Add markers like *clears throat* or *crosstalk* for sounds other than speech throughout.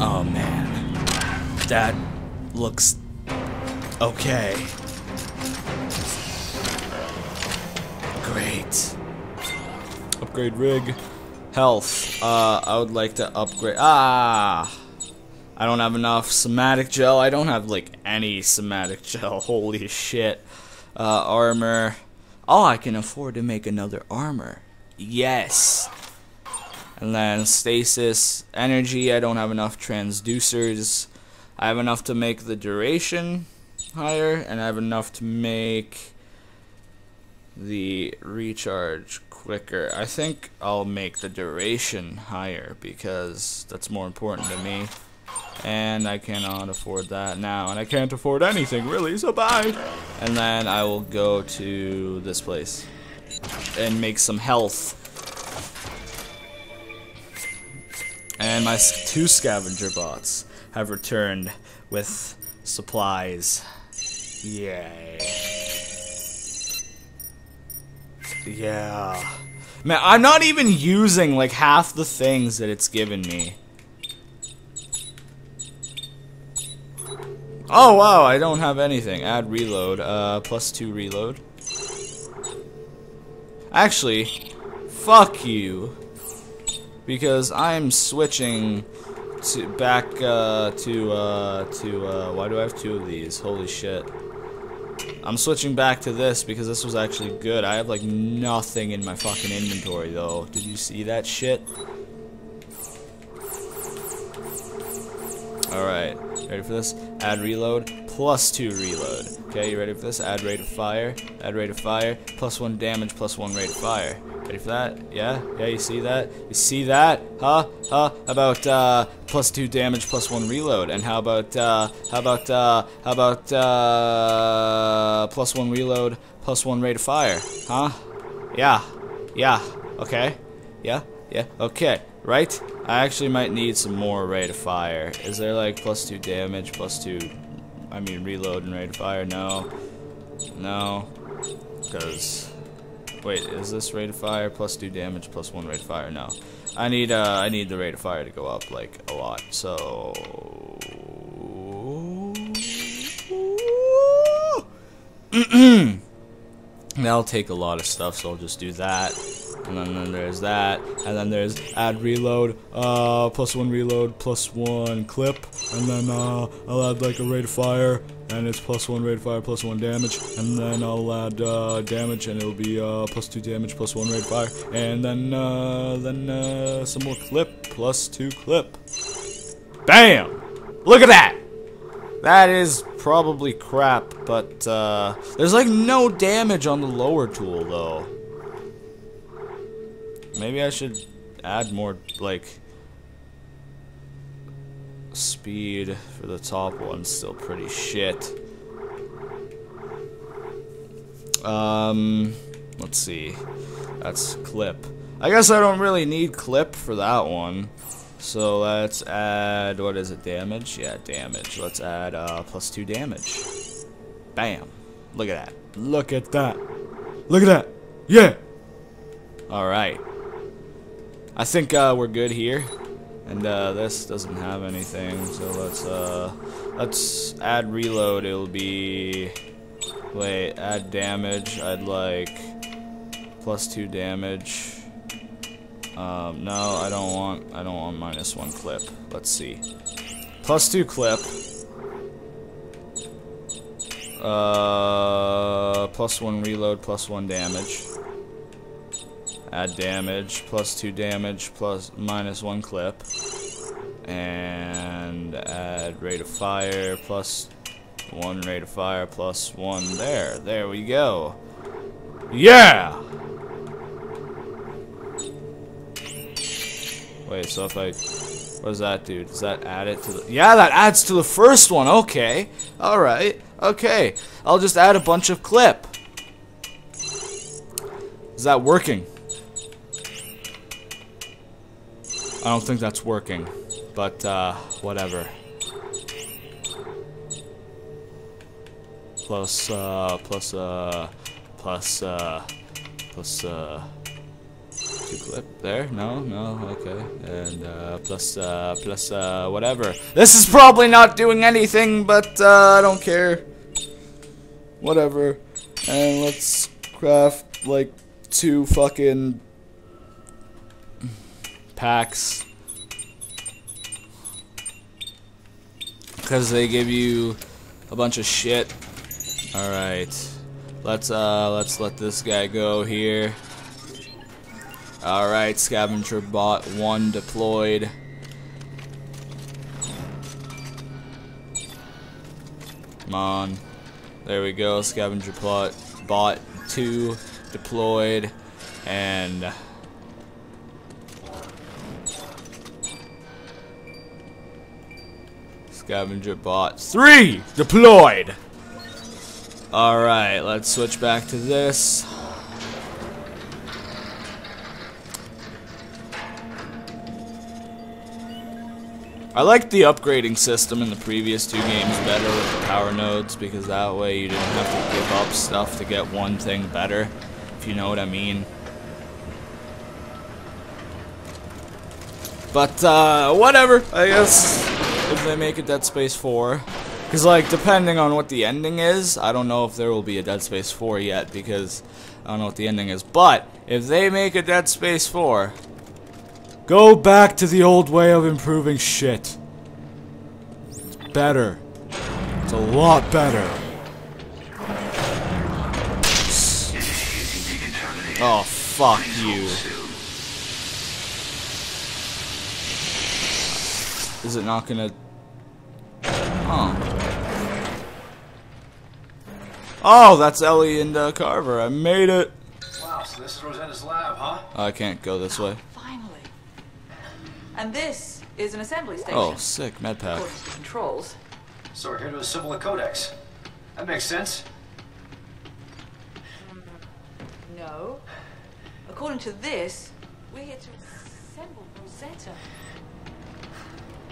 Oh man. That looks okay. Great. Upgrade rig. Health. Uh, I would like to upgrade. Ah! I don't have enough somatic gel. I don't have, like, any somatic *laughs* gel. Holy shit. Uh, armor. Oh, I can afford to make another armor. Yes. And then stasis. Energy. I don't have enough transducers. I have enough to make the duration higher. And I have enough to make the recharge quicker. I think I'll make the duration higher because that's more important to me. And I cannot afford that now. And I can't afford anything, really, so bye. And then I will go to this place and make some health. And my two scavenger bots have returned with supplies. Yay. Yeah. Man, I'm not even using like half the things that it's given me. Oh wow, I don't have anything. Add reload. Uh, plus two reload. Actually, fuck you. Because I'm switching to back uh, to uh, to uh, why do I have two of these? Holy shit. I'm switching back to this because this was actually good. I have like nothing in my fucking inventory though. Did you see that shit? Alright, ready for this? Add reload, plus two reload. Okay, you ready for this? Add rate of fire, add rate of fire, plus one damage, plus one rate of fire. Ready for that? Yeah? Yeah, you see that? You see that? Huh? Huh? How about, uh, plus two damage, plus one reload. And how about, uh, how about, uh, how about, uh, plus one reload, plus one rate of fire? Huh? Yeah. Yeah. Okay. Yeah. Yeah. Okay. Right? I actually might need some more rate of fire. Is there like plus two damage, plus two, I mean reload and rate of fire? No. No. Because, wait, is this rate of fire plus two damage, plus one rate of fire? No. I need, uh, I need the rate of fire to go up like a lot, so... *clears throat* That'll take a lot of stuff, so I'll just do that. And then, then there's that. And then there's add reload, uh, plus one reload, plus one clip. And then uh, I'll add like a rate of fire, and it's plus one rate of fire, plus one damage. And then I'll add uh, damage, and it'll be uh, plus two damage, plus one rate of fire. And then, uh, then uh, some more clip, plus two clip. Bam! Look at that! That is probably crap, but uh, there's like no damage on the lower tool though. Maybe I should add more like speed for the top one. Still pretty shit. Um, let's see. That's clip. I guess I don't really need clip for that one. So let's add, what is it, damage? Yeah, damage. Let's add uh, plus two damage. Bam. Look at that. Look at that. Look at that. Yeah. Alright. I think uh, we're good here. And uh, this doesn't have anything, so let's uh, let's add reload. It'll be wait, add damage. I'd like plus two damage. Um, no, I don't want, I don't want minus one clip. Let's see. Plus two clip. Uh, plus one reload, plus one damage. Add damage, plus two damage, plus minus one clip. And add rate of fire, plus one rate of fire, plus one there. There we go. Yeah! Wait, so if I... What does that do? Does that add it to the... Yeah, that adds to the first one. Okay. Alright. Okay. I'll just add a bunch of clip. Is that working? I don't think that's working. But, uh, whatever. Plus, uh, plus, uh, plus, uh, plus, uh... Clip there? No, no, okay. And uh, plus, uh, plus, uh, whatever. This is probably not doing anything, but uh, I don't care. Whatever. And let's craft like two fucking packs. Because they give you a bunch of shit. Alright. Let's uh let's let this guy go here. Alright, scavenger bot one deployed. Come on. There we go, scavenger plot bot two deployed and scavenger bot three deployed. Alright, let's switch back to this. I liked the upgrading system in the previous two games better with the power nodes because that way you didn't have to give up stuff to get one thing better, if you know what I mean. But, uh, whatever, I guess, if they make a Dead Space 4. Because, like, depending on what the ending is, I don't know if there will be a Dead Space 4 yet, because I don't know what the ending is. But, if they make a Dead Space 4, Go back to the old way of improving shit. It's better. It's a lot better. Oh, fuck you. Is it not gonna... Oh. Oh, that's Ellie and uh, Carver. I made it. Wow, so this is Rosetta's lab, huh? I can't go this way. Finally. And this is an assembly station. Oh, sick. Med pack. According to the controls. So we're here to assemble a codex. That makes sense. No. According to this, we're here to assemble Rosetta.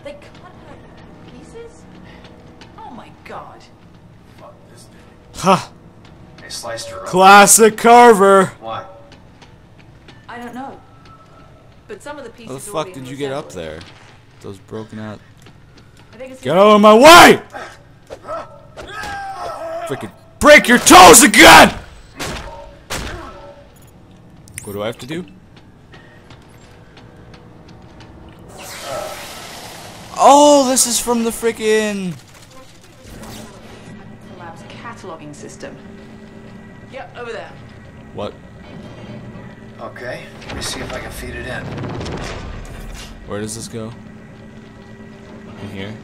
They cut her pieces? Oh my god. Fuck this thing. Ha! They sliced her up. Classic Carver! Why? I don't know. But some of the pieces How the fuck already did you get up there? Those broken out. I think it's Get out of my way! Freaking break your toes again! What do I have to do? Oh, this is from the freaking. lab's cataloging system. Yep, over there. What? Okay, let me see if I can feed it in. Where does this go? In here?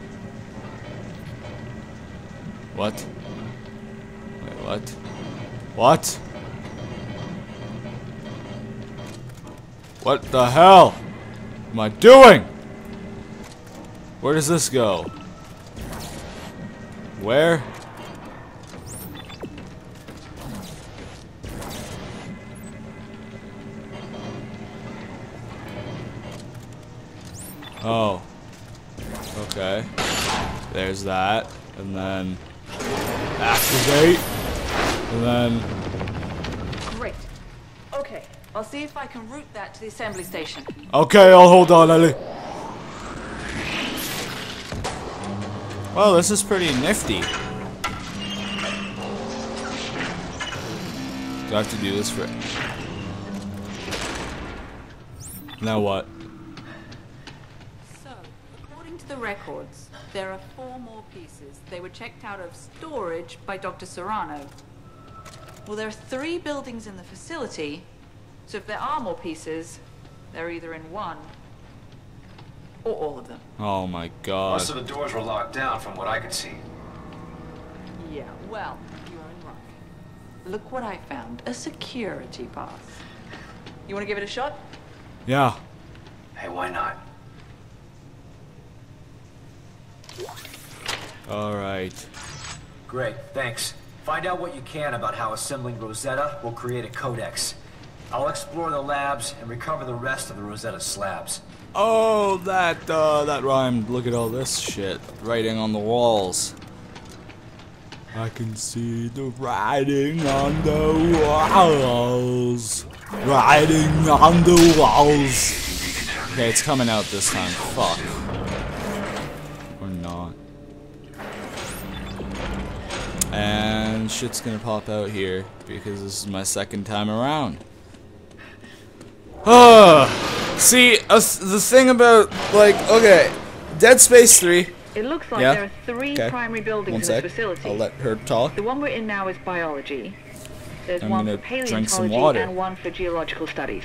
What? Wait, what? What? What the hell am I doing? Where does this go? Where? Oh. Okay. There's that. And then activate. And then Great. Okay, I'll see if I can route that to the assembly station. Okay, I'll hold on, Ellie. Well, this is pretty nifty. Do I have to do this for... Now what? So, according to the records, there are four more pieces. They were checked out of storage by Dr. Serrano. Well, there are three buildings in the facility, so if there are more pieces, they're either in one or all of them. Oh my god. Most of the doors were locked down from what I could see. Yeah, well, you're in luck. Look what I found a security pass. You want to give it a shot? Yeah. Hey, why not? Alright. Great, thanks. Find out what you can about how assembling Rosetta will create a codex. I'll explore the labs and recover the rest of the Rosetta slabs. Oh, that, uh, that rhymed. Look at all this shit. Writing on the walls. I can see the writing on the walls. Riding on the walls. Okay, it's coming out this time. Fuck. Or not. And shit's gonna pop out here because this is my second time around. *sighs* Ah, see, uh, the thing about like, okay, Dead Space 3. It looks like Yeah. there are three Okay. primary buildings One in sec. this facility. I'll let her talk. The one we're in now is biology. There's I'm one for gonna drink some paleontology water. and one for geological studies.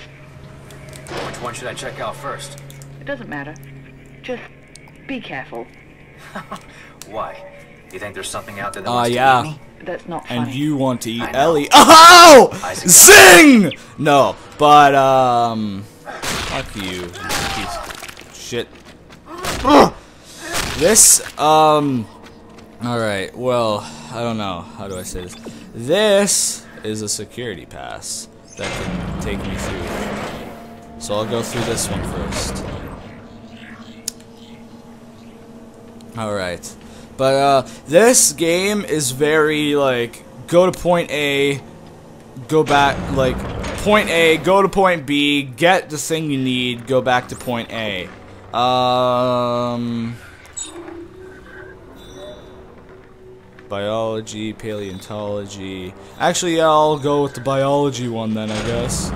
Which one should I check out first? It doesn't matter. Just be careful. *laughs* Why? You think there's something out there that Uh, wants yeah. to eat me? That's not funny. And you want to eat Ellie. *laughs* Oh! Isaac. Zing! No, but, um. Fuck you, shit. This, um. Alright, well, I don't know. How do I say this? This is a security pass that can take me through. So I'll go through this one first. Alright. But uh this game is very like go to point A, go back like point A, go to point B, get the thing you need, go back to point A. Um biology, paleontology. Actually, yeah, I'll go with the biology one then, I guess.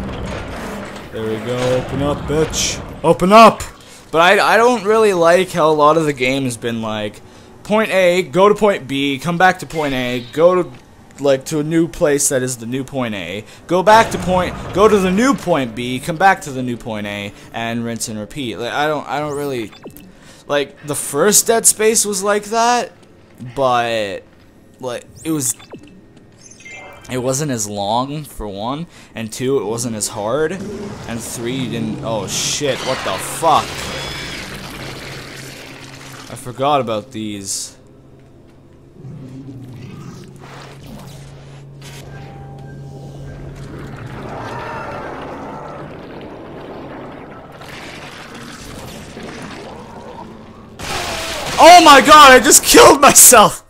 There we go. Open up, bitch. Open up! But I, I don't really like how a lot of the game has been like, point A, go to point B, come back to point A, go to like to a new place that is the new point A, go back to point, go to the new point B, come back to the new point A, and rinse and repeat. Like I don't, I don't really like the first Dead Space was like that, but like it was it wasn't as long for one, and two, it wasn't as hard, and three, you didn't. Oh shit! What the fuck? I forgot about these. Oh my god! I just killed myself.